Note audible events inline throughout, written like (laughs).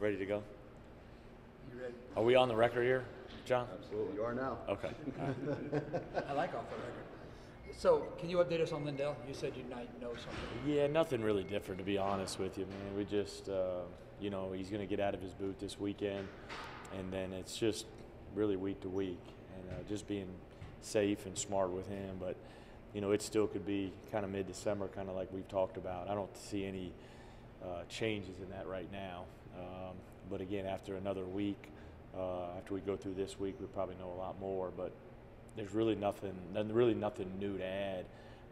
Ready to go? You ready? Are we on the record here, John? Absolutely, you are now. Okay. (laughs) I like off the record. So, can you update us on Lindell? You said you might know something. Yeah, nothing really different to be honest with you, man. We just, uh, you know, he's going to get out of his boot this weekend, and then it's just really week to week, and uh, just being safe and smart with him. But you know, it still could be kind of mid-December, kind of like we've talked about. I don't see any uh, changes in that right now. Um, but again, after another week, uh, after we go through this week, we probably know a lot more. But there's really nothing, really nothing new to add,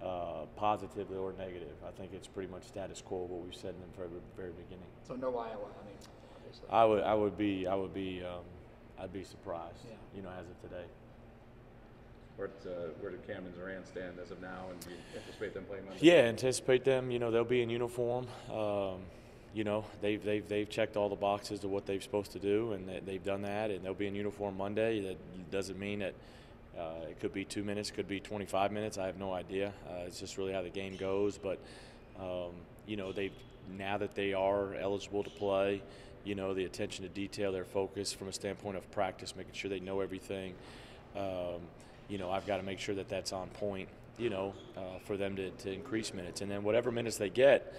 uh, positively or negative. I think it's pretty much status quo what we've said in the very, very beginning. So no Iowa. I mean, obviously. I would, I would be, I would be, um, I'd be surprised, Yeah. you know, as of today. Where, uh, where do Zoran stand as of now, and do you anticipate them playing Monday? Yeah, anticipate them. You know, they'll be in uniform. Um, you know, they've they've they've checked all the boxes of what they're supposed to do, and they, they've done that, and they'll be in uniform Monday. That doesn't mean that uh, it could be two minutes, could be 25 minutes. I have no idea. Uh, it's just really how the game goes. But um, you know, they now that they are eligible to play, you know, the attention to detail, their focus from a standpoint of practice, making sure they know everything. Um, you know, I've got to make sure that that's on point, you know, uh, for them to, to increase minutes. And then whatever minutes they get,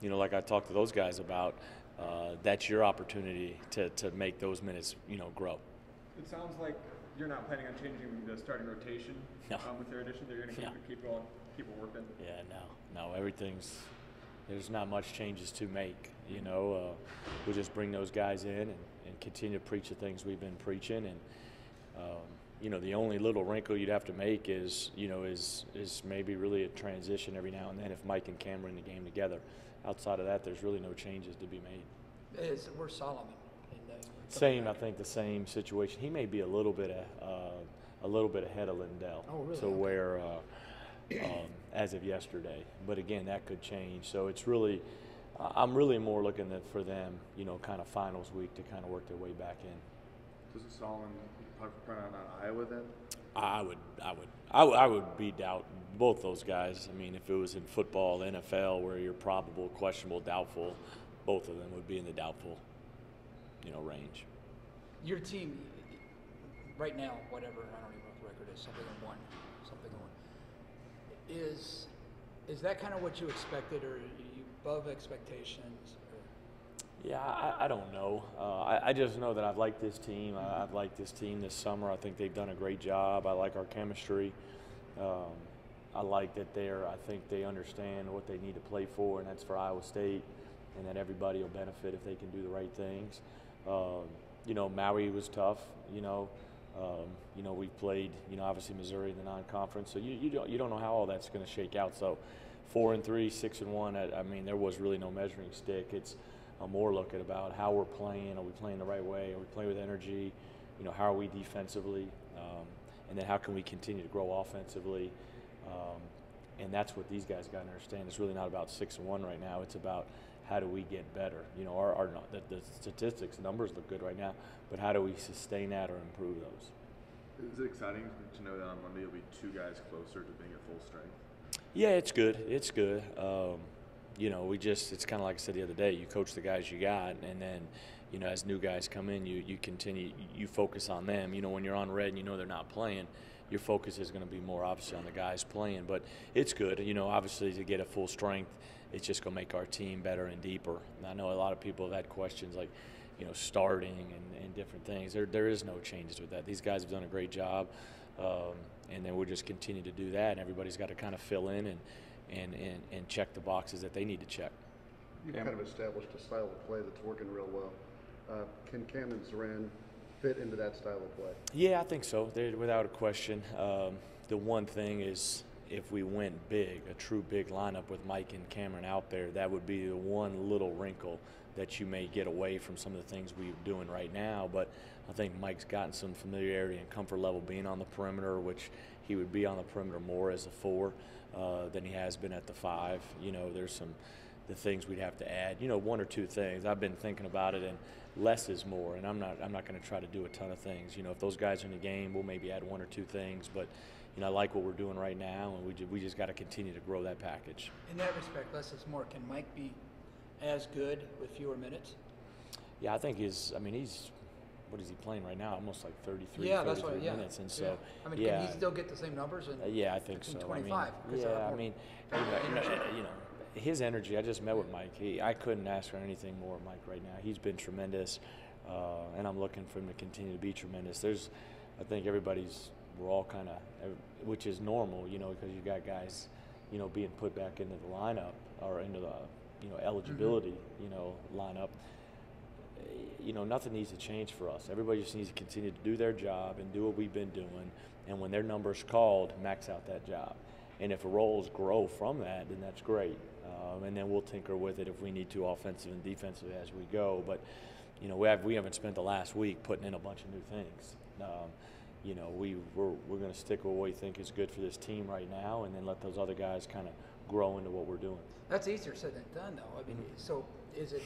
you know, like I talked to those guys about, uh, that's your opportunity to, to make those minutes, you know, grow. It sounds like you're not planning on changing the starting rotation No. um, with their addition. That you're going to keep, No. it, keep going, keep it working. Yeah, no, no, everything's, there's not much changes to make, you know. Uh, we'll just bring those guys in and, and continue to preach the things we've been preaching. And, um, you know, the only little wrinkle you'd have to make is, you know, is, is maybe really a transition every now and then if Mike and Cam are in the game together. Outside of that, there's really no changes to be made. Is where's Solomon? Same, I think the same situation. He may be a little bit uh, a little bit ahead of Lindell Oh, really? to Okay. where uh, um, as of yesterday. But again, that could change. So it's really, uh, I'm really more looking at for them, you know, kind of finals week to kind of work their way back in. Does Solomon probably run on Iowa then? I would, I would, I would, be doubt both those guys. I mean, if it was in football, NFL, where you're probable, questionable, doubtful, both of them would be in the doubtful, you know, range. Your team, right now, whatever I don't even know what the record is, something in one, something in one. Is is that kind of what you expected, or are you above expectations? Yeah, I, I don't know. Uh, I, I just know that I've liked this team. I, I've liked this team this summer. I think they've done a great job. I like our chemistry. Um, I like that they're. I think they understand what they need to play for, and that's for Iowa State, and that everybody will benefit if they can do the right things. Um, you know, Maui was tough. You know, um, you know we've played. You know, obviously Missouri in the non-conference, so you, you don't you don't know how all that's going to shake out. So, four and three, six and one. I, I mean, there was really no measuring stick. It's more look at about how we're playing. Are we playing the right way? Are we playing with energy? You know, how are we defensively? Um, and then how can we continue to grow offensively? Um, and that's what these guys got to understand. It's really not about six and one right now. It's about how do we get better. You know, our, our the, the statistics, numbers look good right now, but how do we sustain that or improve those? Is it exciting to know that on Monday you'll be two guys closer to being at full strength? Yeah, it's good. It's good. Um, you know, we just, it's kind of like I said the other day, you coach the guys you got, and then, you know, as new guys come in, you, you continue, you focus on them. You know, when you're on red and you know they're not playing, your focus is going to be more obviously on the guys playing. But it's good. You know, obviously to get a full strength, it's just going to make our team better and deeper. And I know a lot of people have had questions like, you know, starting and, and different things. There, there is no changes with that. These guys have done a great job. Um, and then we'll just continue to do that. And everybody's got to kind of fill in and, and, and, and check the boxes that they need to check. You've Cam? kind of established a style of play that's working real well. Uh, can Cam and fit into that style of play? Yeah, I think so. There, without a question. Um, the one thing is, if we went big, a true big lineup with Mike and Cameron out there, that would be the one little wrinkle that you may get away from some of the things we're doing right now. But I think Mike's gotten some familiarity and comfort level being on the perimeter, which he would be on the perimeter more as a four uh, than he has been at the five. You know, there's some the things we'd have to add. You know, one or two things. I've been thinking about it, and less is more. And I'm not I'm not going to try to do a ton of things. You know, if those guys are in the game, we'll maybe add one or two things. But you know, I like what we're doing right now, and we ju- we just got to continue to grow that package. In that respect, less is more. Can Mike be as good with fewer minutes? Yeah, I think he's. I mean, he's. What is he playing right now? Almost like 33, Yeah, that's 33 what, yeah. minutes, and yeah. so I mean, yeah, can he still get the same numbers? And uh, yeah, I think so. in I 25, mean, yeah, I mean, you know, his energy. I just met with Mike. He, I couldn't ask for anything more, Mike. Right now, he's been tremendous, uh, and I'm looking for him to continue to be tremendous. There's, I think everybody's. We're all kind of, which is normal, you know, because you got guys, you know, being put back into the lineup or into the, you know, eligibility, you know, lineup you know, nothing needs to change for us. Everybody just needs to continue to do their job and do what we've been doing. And when their number's called, max out that job. And if roles grow from that, then that's great. Um, and then we'll tinker with it if we need to, offensive and defensively, as we go. But you know, we have we haven't spent the last week putting in a bunch of new things. Um, you know, we we're, we're going to stick with what we think is good for this team right now, and then let those other guys kind of grow into what we're doing. That's easier said than done, though. I mean, so is it?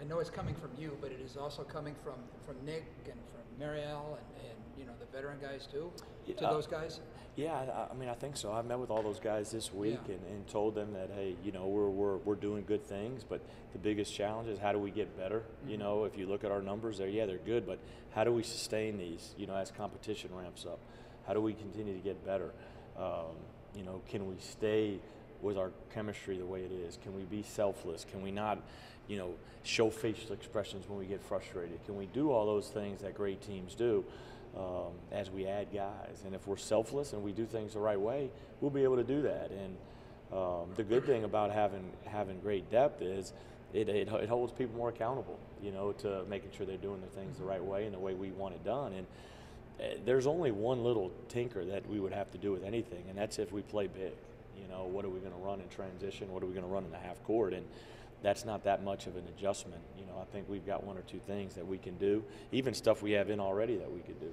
I know it's coming from you, but it is also coming from from Nick and from Marial and, and you know the veteran guys too. To those guys. Yeah, I, I mean, I think so. I've met with all those guys this week Yeah. and, and told them that, hey, you know, we're, we're, we're doing good things, but the biggest challenge is how do we get better? You know, if you look at our numbers, there, yeah, they're good, but how do we sustain these, you know, as competition ramps up? How do we continue to get better? Um, you know, can we stay with our chemistry the way it is? Can we be selfless? Can we not, you know, show facial expressions when we get frustrated? Can we do all those things that great teams do? um, as we add guys. And if we're selfless and we do things the right way, we'll be able to do that. And um, the good thing about having having great depth is it, it, it holds people more accountable, you know, to making sure they're doing their things the right way and the way we want it done. And uh, there's only one little tinker that we would have to do with anything, and that's if we play big. You know, what are we going to run in transition? What are we going to run in the half court? And that's not that much of an adjustment. You know, I think we've got one or two things that we can do, even stuff we have in already that we could do.